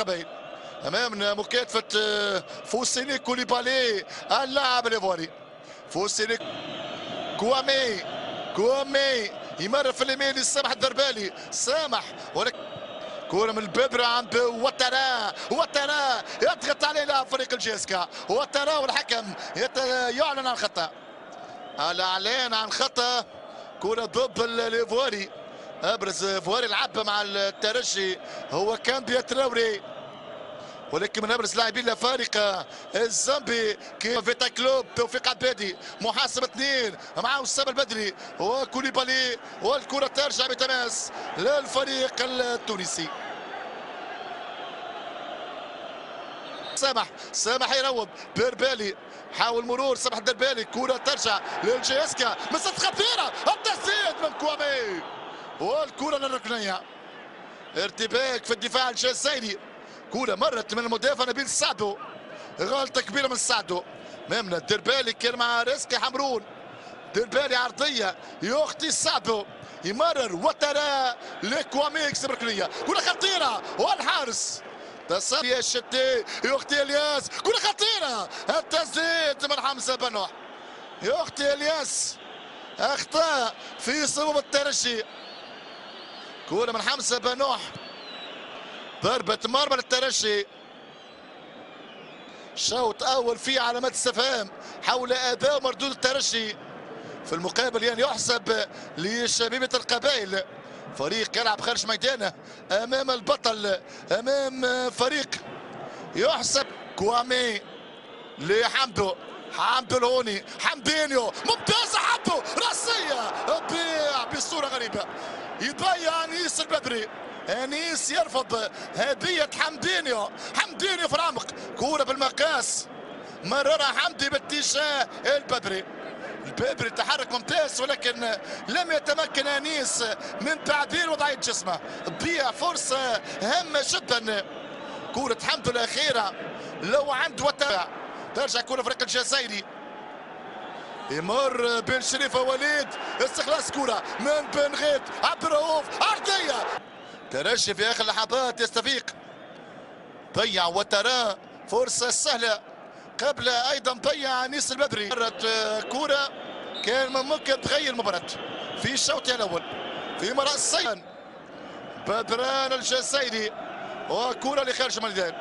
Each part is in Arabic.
القبائل امامنا مكاتفه آه، فوسيني كوليبالي اللاعب الايفواري فوسيني كوامي كوامي يمر في اليمين لسامح الدربالي. سامح ولكن كرة من الببرة عند وترا وترا يضغط عليه لاعب فريق الجيسكا. وترا والحكم يعلن عن خطأ. الإعلان عن خطأ كرة ضد الايفواري أبرز فواري لعب مع الترجي هو كان بيتراوري ولكن من أبرز لاعبين الافارقه الزامبي كي فيتا كلوب توفيق عبادي محاسب اثنين معه اسامه البدري وكوليبالي والكرة ترجع بتماس للفريق التونسي. سامح سامح يروب بيربالي حاول مرور سامح الدربالي كرة ترجع للجيسكا مسات خطيرة التسديد من كوامي والكرة للركنية. ارتباك في الدفاع الجزائري كرة مرت من المدافع نبيل سعدو. غلطة كبيرة من سعدو. ممنا الدربالي كان مع رزقي حمرون. دربالي عرضية. يخطي سعدو. يمرر وترى لكوامي يكسب ركنية كرة خطيرة. والحارس. تصدي الشتي يخطي إلياس. كرة خطيرة. التسديد من حمزة بنوح. يخطي إلياس. أخطاء في صوب الترجي. كرة من حمزة بنوح. ضربة مرمى للترجي. شوط أول فيه علامات استفهام حول أداء مردود الترجي. في المقابل يعني يحسب لشبيبة القبائل. فريق يلعب خارج ميدانه أمام البطل أمام فريق يحسب كوامي لحمدو. حمدو الهوني حمدينيو ممتازة حمدو راسية بصورة غريبة. يضيع انيس البدري. انيس يرفض هدية حمدينيو. حمدينيو في العمق. كورة بالمقاس. مررها حمدي باتجاه البدري. البدري تحرك ممتاز ولكن لم يتمكن انيس من تعديل وضعية جسمه تضيع فرصة هامة جدا. كورة حمدو الأخيرة. لو عند وتابع ترجع كورة فريق الجزائري. يمر بن شريفة وليد. استخلاص كرة من بن غيت عبد الرؤوف عرضية. ترجي في اخر لحظات يستفيق. ضيع وترى فرصة سهلة. قبل أيضا ضيع انيس البدري. مرت كرة كان من ممكن تغير المباراة في الشوط الأول في مرأة السيان بدران الجزائري. وكرة لخارج الميدان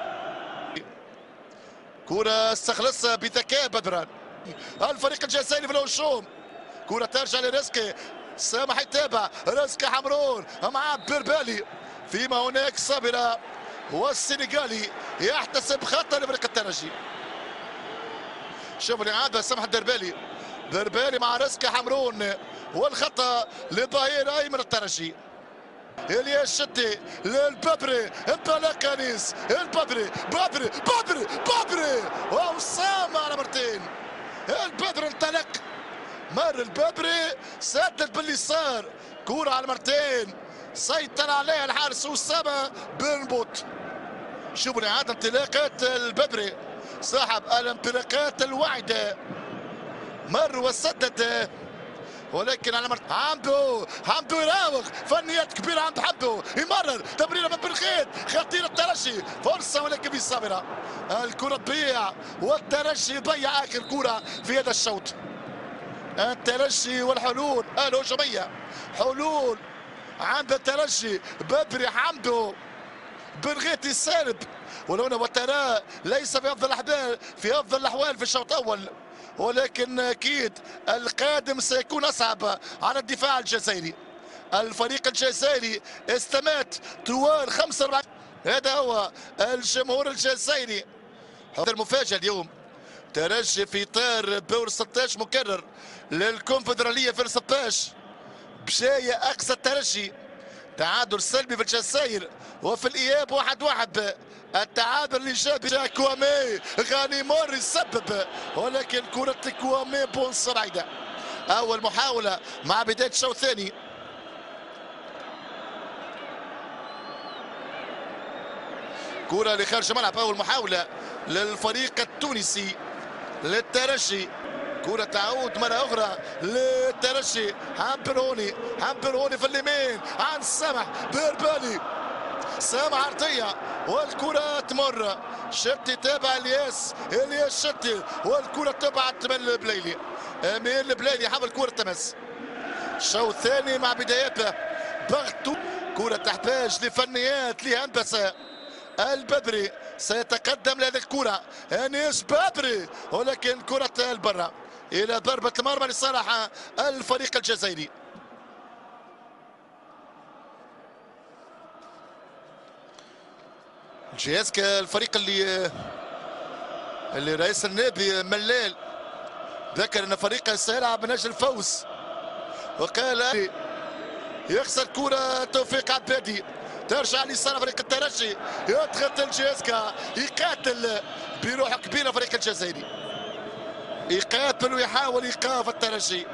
كرة استخلصها بذكاء بدران. الفريق الجزائري في الهجوم. كرة ترجع لرزقي سامح يتابع رزقي حمرون مع بيربالي فيما هناك صابرة والسنغالي يحتسب خطأ لفريق الترجي شوفوا الإعادة سامح الدربالي. دربالي مع رزقي حمرون والخطأ لظهير أيمن الترجي إلياس شتي للبابري انطلاق انيس البابري بابري بابري بابري. واسامه على مرتين. البدر انطلق. مر البدري سدد باليسار كرة على المرتين سيطر عليها الحارس أسامة بن بوت. شوفوا إعادة انطلاقات البدري صاحب الانطلاقات الواعدة مر وسدد. ولكن على مرت حمدو حمدو يراوغ. فنيات كبيرة عند حمدو يمرر. تمريره من بالخيط خطير الترجي فرصة ولكن في صابره الكرة تضيع. والترجي يضيع آخر كرة في هذا الشوط. الترجي والحلول. الهجوميه حلول. عند الترجي بدري حمدو بن السالب ولو انه وتراه ليس في أفضل الاحوال في أفضل الأحوال في الشوط الأول. ولكن أكيد القادم سيكون أصعب على الدفاع الجزائري. الفريق الجزائري استمات طوال 45 هذا هو الجمهور الجزائري. هذا المفاجأة اليوم. ترجي في اطار دور 16 مكرر. للكونفدرالية في 16 بشاية أقصى الترجي. تعادل سلبي في الجزائر وفي الإياب واحد واحد. التعادل الايجابي كوامي. غاني مور يسبب ولكن كرة كوامي بونص بعيدة أول محاولة مع بداية الشوط الثاني. كرة لخارج الملعب. أول محاولة للفريق التونسي للترجي. كرة تعود مرة أخرى للترجي حمد هوني هوني في اليمين. عن السمح بيربالي سام عرضيه والكرة تمر. شتي تابع الياس إلياس شتي. والكرة تبعت من البليلي امين البليلي حمل كره تمس. الشوط الثاني مع بداياته ضغط كرة تحتاج لفنيات لهندسة. البدري سيتقدم لهذه الكرة. أنيس بدري ولكن كرة البرة إلى ضربة المرمى لصالح الفريق الجزائري. جياسكا الفريق اللي اللي رئيس النادي ملال ذكر إن فريقه سيلعب من أجل الفوز. وقال يخسر كرة توفيق عبادي ترجع لصالح فريق الترجي. يضغط الجيسكا يقاتل بروح كبيرة فريق الجزائري. يقاتل ويحاول ايقاف الترجي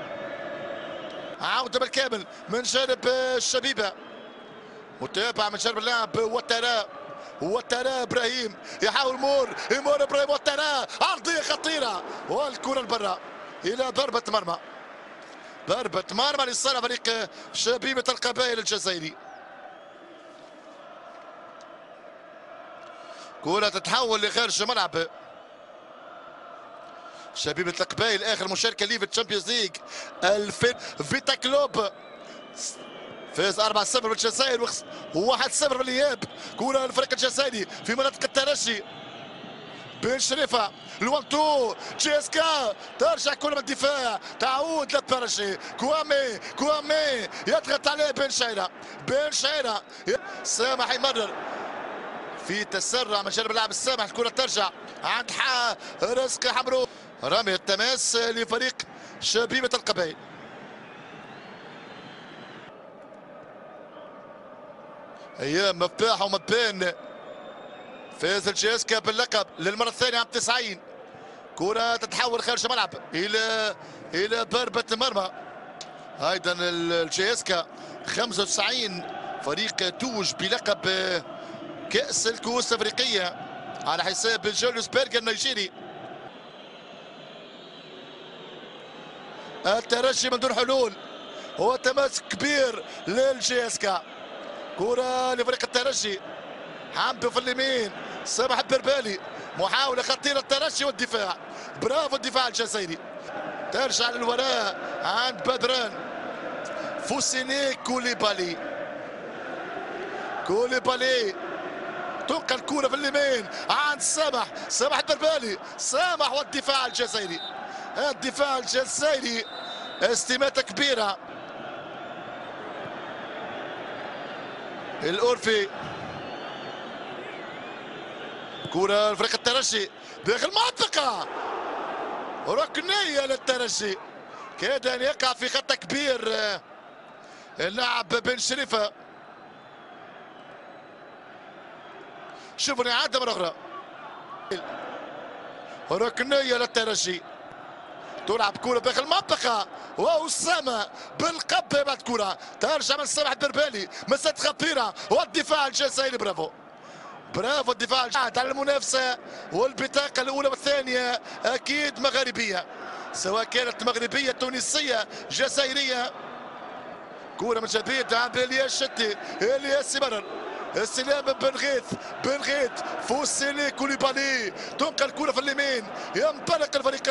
عودة بالكامل من جانب الشبيبة. متابعة من جانب اللاعب وترى وترى إبراهيم يحاول مور يمر إبراهيم وترى. عرضية خطيرة والكرة لبرا إلى ضربة مرمى. ضربة مرمى لصالح فريق شبيبة القبائل الجزائري. كرة تتحول لخارج الملعب. شبيبة القبائل آخر مشاركة ليه في ال Champions League 2000 فيتا كلوب. فاز 4-0 بالجزائر و1-0 بالإياب. كرة للفريق الجزائري في منطقة الترجي. بن شريفة الوانتو جيسكا. ترجع كرة من الدفاع. تعود للترجي. كوامي كوامي. يضغط عليه بن شيرة بن شيرة سامح يمرر. في تسرع من جانب اللاعب السامح الكرة ترجع. عند رزق حمرو. رمي التماس لفريق شبيبة القبائل. أيام مفتاح ومبان فاز الجيسكا باللقب للمرة الثانية عام 90 كرة تتحول خارج الملعب إلى إلى ضربة مرمى. أيضا الجيسكا 95 فريق توج بلقب كأس الكؤوس الأفريقية على حساب جوليوس بيرغ النيجيري. الترجي من دون حلول. هو تماس كبير للجيسكا كرة لفريق الترجي. حمدو في اليمين. سامح البربالي محاولة خطيرة. الترجي والدفاع. برافو الدفاع الجزائري. ترجع للوراء عند بدران. فوسيني كوليبالي. كوليبالي. تنقل الكرة في اليمين. عند سامح سامح البربالي سامح والدفاع الجزائري. الدفاع الجزائري استماتة كبيرة. الأورفي. كرة لفريق الترجي داخل المنطقة. ركنية للترجي. كاد أن يقع في خطأ كبير اللاعب بن شريفة شوفوا إعادة مرة أخرى. ركنية للترجي. تلعب كرة داخل المنطقة. وأسامة بالقبة بعد كرة. ترجع من سامح الدربالي مسات خطيرة والدفاع الجزائري. برافو. برافو الدفاع على المنافسة والبطاقة الأولى والثانية. أكيد مغاربية سواء كانت مغربية تونسية جزائرية. كرة من جديد عند إلياس شتي. إلياس مرر استلام بن غيث. بن غيث فوسيلي كوليبالي تنقل الكرة في اليمين. ينطلق الفريق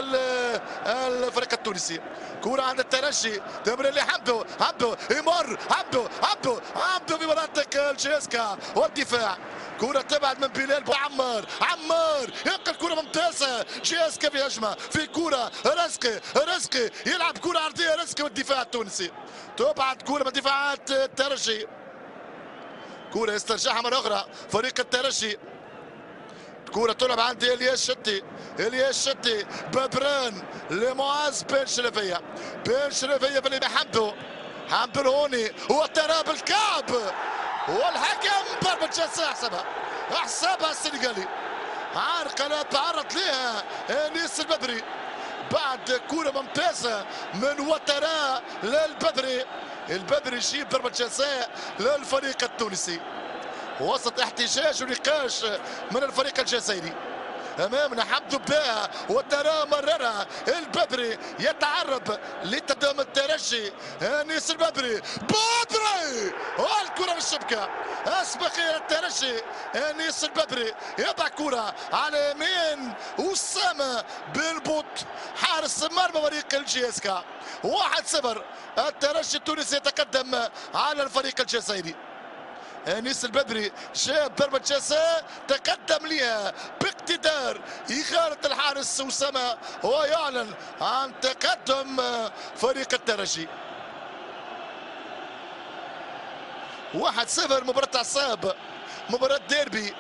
الفريق التونسي. كرة عند الترجي. تمرير لحمدو عبدو يمر عبدو عبدو عبدو في منطقة الجيسكا والدفاع. كرة تبعد من بلال عمار. عمار. ينقل كرة ممتازة. جيسكا في هجمة. في كرة. رزقي. رزقي. يلعب كرة عرضية. رزقي والدفاع التونسي. تبعد كرة من دفاعات الترجي. كرة يسترجعها مرة أخرى فريق الترجي كرة تلعب عند إلياس شتي. إلياس شتي بدران لمعاذ بن شرفية بن شرفية في اللي حمدو الهوني وتراب الكعب. والحكم ضربة جزاء حسبها حسبها السنغالي. عرقلة تعرض لها إنيس البدري. بعد كرة ممتازة من وتراء للبدري. البدري يجيب ضربة جزاء للفريق التونسي. وسط احتجاج ونقاش من الفريق الجزائري. امامنا حمدو بها وترى مررها البدري يتعرض لتقدم الترجي. أنيس البدري بدري والكرة بالشبكه أسبق الترجي. إنيس البدري يضع كرة على يمين أسامة بالبوت. حارس مرمى فريق الجيسكا 1-0 الترجي التونسي يتقدم على الفريق الجزائري. إنيس البدري شاب ضربة جزاء. تقدم لها باقتدار اغاره الحارس أسامة. ويعلن عن تقدم فريق الترجي. واحد صفر مباراة عصاب مباراة ديربي.